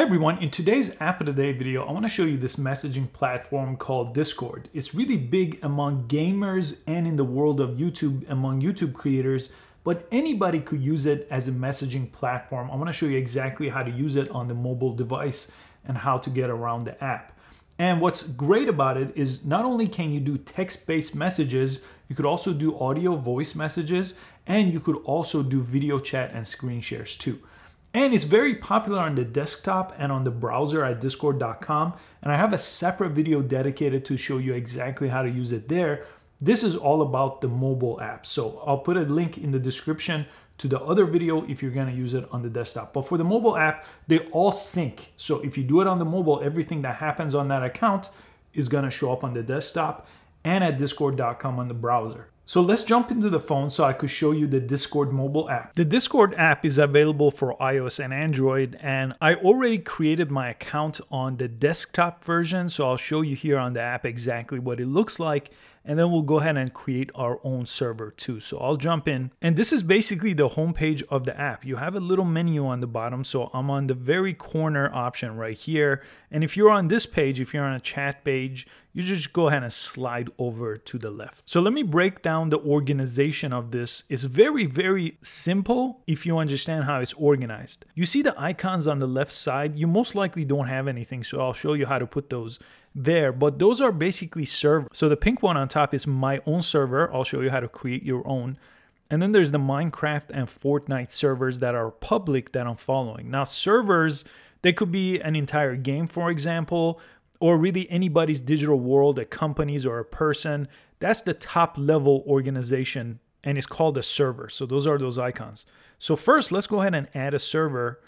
Hey everyone, in today's app of the day video, I want to show you this messaging platform called Discord. It's really big among gamers and in the world of YouTube, among YouTube creators, but anybody could use it as a messaging platform. I want to show you exactly how to use it on the mobile device and how to get around the app. And what's great about it is not only can you do text-based messages, you could also do audio voice messages, and you could also do video chat and screen shares too. And it's very popular on the desktop and on the browser at discord.com. And I have a separate video dedicated to show you exactly how to use it there. This is all about the mobile app. So I'll put a link in the description to the other video if you're gonna use it on the desktop. But for the mobile app, they all sync. So if you do it on the mobile, everything that happens on that account is gonna show up on the desktop and at discord.com on the browser. So let's jump into the phone so I could show you the Discord mobile app. The Discord app is available for iOS and Android and I already created my account on the desktop version so I'll show you here on the app exactly what it looks like and then we'll go ahead and create our own server too. So I'll jump in and this is basically the homepage of the app. You have a little menu on the bottom. So I'm on the very corner option right here. And if you're on this page, if you're on a chat page, you just go ahead and slide over to the left. So let me break down the organization of this. It's very, very simple if you understand how it's organized. You see the icons on the left side, you most likely don't have anything. So I'll show you how to put those there, but those are basically servers. So the pink one on top is my own server. I'll show you how to create your own. And then there's the Minecraft and Fortnite servers that are public that I'm following. Now servers, they could be an entire game, for example, or really anybody's digital world, a company's or a person. That's the top level organization and it's called a server. So those are those icons. So first, let's go ahead and add a server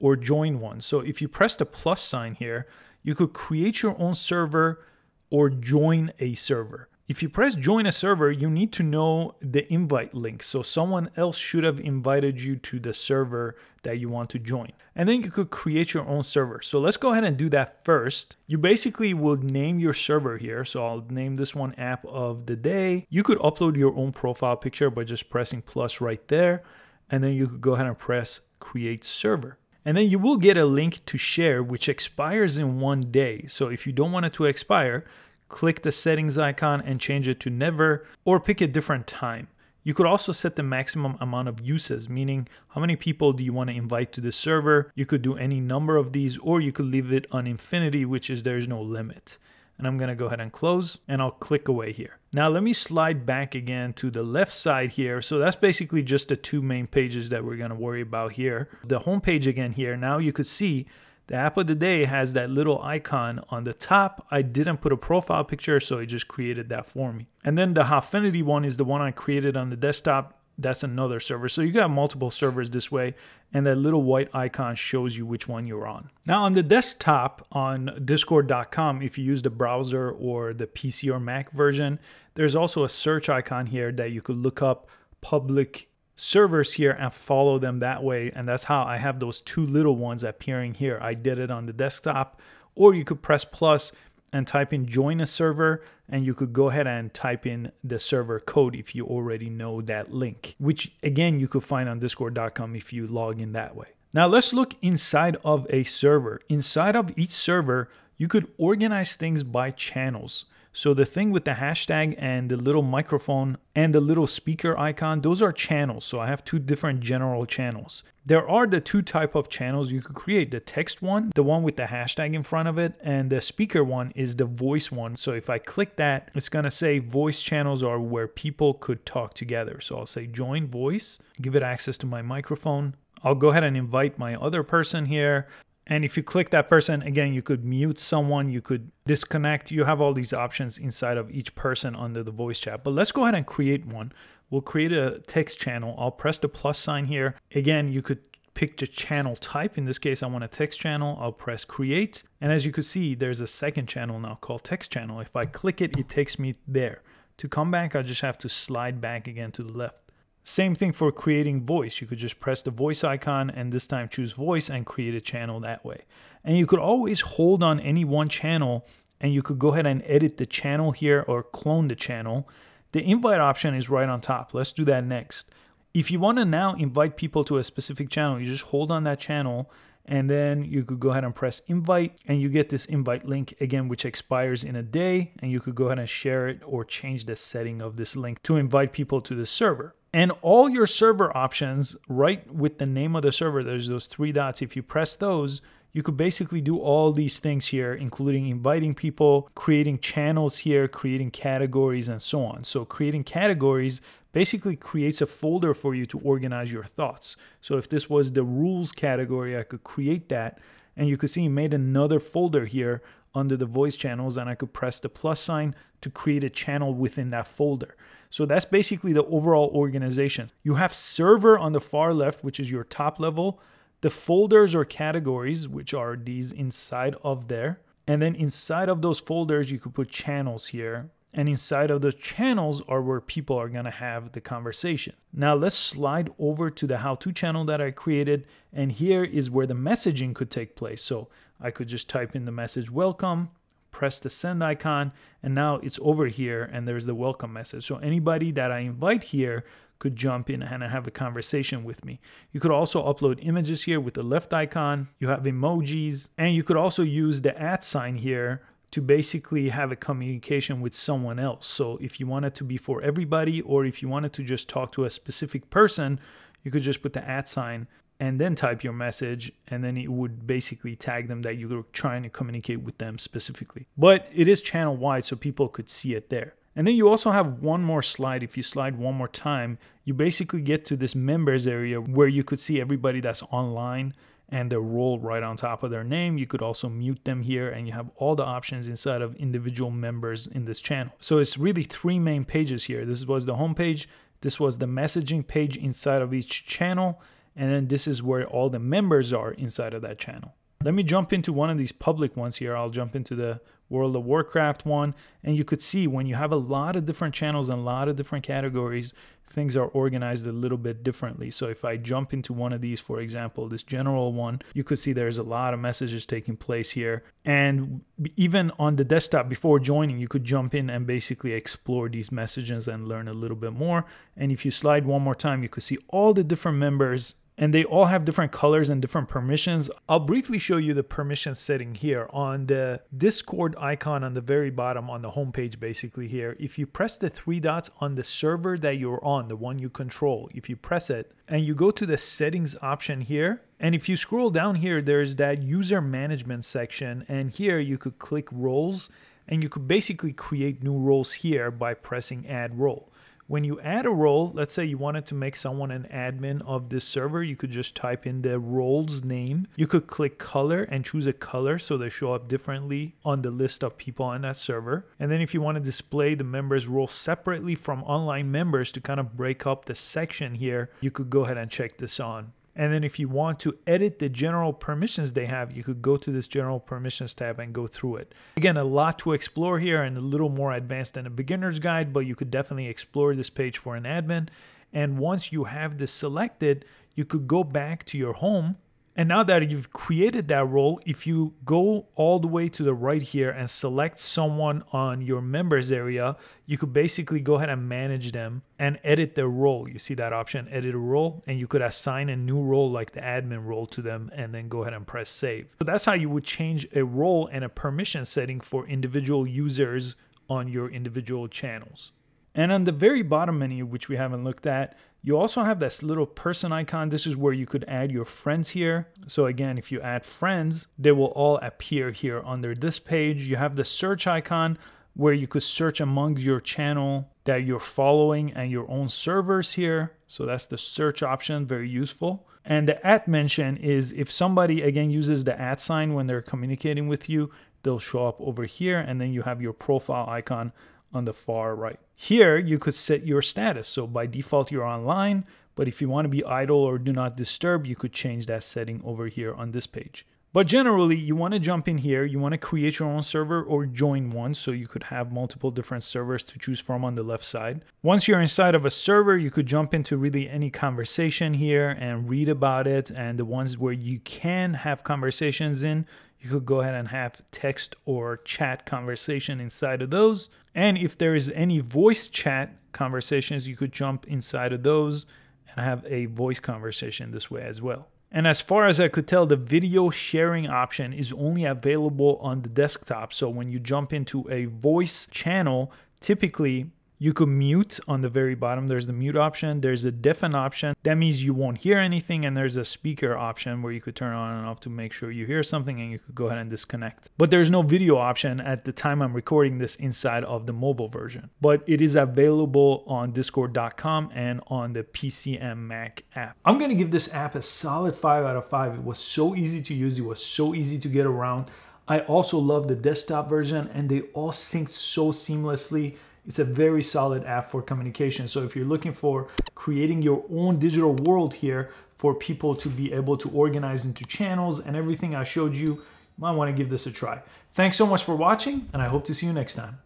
or join one. So if you press the plus sign here, you could create your own server or join a server. If you press join a server, you need to know the invite link. So someone else should have invited you to the server that you want to join. And then you could create your own server. So let's go ahead and do that first. You basically will name your server here. So I'll name this one app of the day. You could upload your own profile picture by just pressing plus right there. And then you could go ahead and press create server. And then you will get a link to share, which expires in one day. So if you don't want it to expire, click the settings icon and change it to never or pick a different time. You could also set the maximum amount of uses, meaning how many people do you want to invite to the server. You could do any number of these or you could leave it on infinity, which is there's no limit. And I'm to go ahead and close and I'll click away here. Now let me slide back again to the left side here. So that's basically just the two main pages that we're to worry about here. The home page again here. Now you could see the app of the day has that little icon on the top. I didn't put a profile picture, so it just created that for me. And then the Howfinity one is the one I created on the desktop. That's another server. So you got multiple servers this way, and that little white icon shows you which one you're on. Now on the desktop on discord.com, if you use the browser or the PC or Mac version, there's also a search icon here that you could look up public servers here and follow them that way. And that's how I have those two little ones appearing here. I did it on the desktop, or you could press plus and type in join a server and you could go ahead and type in the server code if you already know that link, which again, you could find on discord.com if you log in that way. Now let's look inside of a server. Inside of each server, you could organize things by channels. So the thing with the hashtag and the little microphone and the little speaker icon, those are channels. So I have two different general channels. There are the two type of channels you could create. The text one, the one with the hashtag in front of it, and the speaker one is the voice one. So if I click that, it's gonna say voice channels are where people could talk together. So I'll say join voice, give it access to my microphone. I'll go ahead and invite my other person here. And if you click that person, again, you could mute someone, you could disconnect. You have all these options inside of each person under the voice chat. But let's go ahead and create one. We'll create a text channel. I'll press the plus sign here. Again, you could pick the channel type. In this case, I want a text channel. I'll press create. And as you can see, there's a second channel now called text channel. If I click it, it takes me there. To come back, I just have to slide back again to the left. Same thing for creating voice. You could just press the voice icon and this time choose voice and create a channel that way. And you could always hold on any one channel and you could go ahead and edit the channel here or clone the channel. The invite option is right on top. Let's do that next. If you want to now invite people to a specific channel, you just hold on that channel and then you could go ahead and press invite and you get this invite link again which expires in a day and you could go ahead and share it or change the setting of this link to invite people to the server and all your server options right with the name of the server there's those three dots if you press those you could basically do all these things here, including inviting people, creating channels here, creating categories, and so on. So, creating categories basically creates a folder for you to organize your thoughts. So, if this was the rules category, I could create that. And you could see made another folder here under the voice channels, and I could press the plus sign to create a channel within that folder. So that's basically the overall organization. You have server on the far left, which is your top level the folders or categories, which are these inside of there. And then inside of those folders, you could put channels here. And inside of those channels are where people are to have the conversation. Now let's slide over to the how-to channel that I created. And here is where the messaging could take place. So I could just type in the message welcome, press the send icon, and now it's over here and there's the welcome message. So anybody that I invite here could jump in and have a conversation with me. You could also upload images here with the left icon. You have emojis, and you could also use the at sign here to basically have a communication with someone else. So if you want it to be for everybody, or if you wanted to just talk to a specific person, you could just put the at sign and then type your message and then it would basically tag them that you're trying to communicate with them specifically. But it is channel wide so people could see it there. And then you also have one more slide. If you slide one more time, you basically get to this members area where you could see everybody that's online and their role right on top of their name. You could also mute them here and you have all the options inside of individual members in this channel. So it's really three main pages here. This was the home page. This was the messaging page inside of each channel. And then this is where all the members are inside of that channel. Let me jump into one of these public ones here. I'll jump into the World of Warcraft one. And you could see when you have a lot of different channels and a lot of different categories, things are organized a little bit differently. So if I jump into one of these, for example, this general one, you could see there's a lot of messages taking place here. And even on the desktop before joining, you could jump in and basically explore these messages and learn a little bit more. And if you slide one more time, you could see all the different members and they all have different colors and different permissions. I'll briefly show you the permission setting here on the Discord icon on the very bottom on the homepage basically here. If you press the three dots on the server that you're on, the one you control, if you press it and you go to the settings option here, and if you scroll down here, there's that user management section and here you could click roles and you could basically create new roles here by pressing add role. When you add a role, let's say you wanted to make someone an admin of this server, you could just type in the role's name. You could click color and choose a color so they show up differently on the list of people on that server. And then if you want to display the members role separately from online members to kind of break up the section here, you could go ahead and check this on. And then if you want to edit the general permissions they have, you could go to this general permissions tab and go through it. Again, a lot to explore here and a little more advanced than a beginner's guide, but you could definitely explore this page for an admin. And once you have this selected, you could go back to your home and now that you've created that role, if you go all the way to the right here and select someone on your members area, you could basically go ahead and manage them and edit their role. You see that option, edit a role, and you could assign a new role like the admin role to them and then go ahead and press save. So that's how you would change a role and a permission setting for individual users on your individual channels. And on the very bottom menu, which we haven't looked at, you also have this little person icon. This is where you could add your friends here. So again, if you add friends, they will all appear here under this page. You have the search icon where you could search among your channel that you're following and your own servers here. So that's the search option, very useful. And the at mention is if somebody again uses the at sign when they're communicating with you, they'll show up over here and then you have your profile icon on the far right. Here, you could set your status. So by default, you're online, but if you want to be idle or do not disturb, you could change that setting over here on this page. But generally, you want to jump in here, you want to create your own server or join one so you could have multiple different servers to choose from on the left side. Once you're inside of a server, you could jump into really any conversation here and read about it. And the ones where you can have conversations in, you could go ahead and have text or chat conversation inside of those. And if there is any voice chat conversations, you could jump inside of those and have a voice conversation this way as well. And as far as I could tell, the video sharing option is only available on the desktop. So when you jump into a voice channel, typically you could mute on the very bottom. There's the mute option. There's a deafen option. That means you won't hear anything. And there's a speaker option where you could turn on and off to make sure you hear something and you could go ahead and disconnect. But there's no video option at the time I'm recording this inside of the mobile version. But it is available on discord.com and on the PC and Mac app. I'm going to give this app a solid 5 out of 5. It was so easy to use. It was so easy to get around. I also love the desktop version and they all sync so seamlessly. It's a very solid app for communication. So if you're looking for creating your own digital world here for people to be able to organize into channels and everything I showed you, you might want to give this a try. Thanks so much for watching and I hope to see you next time.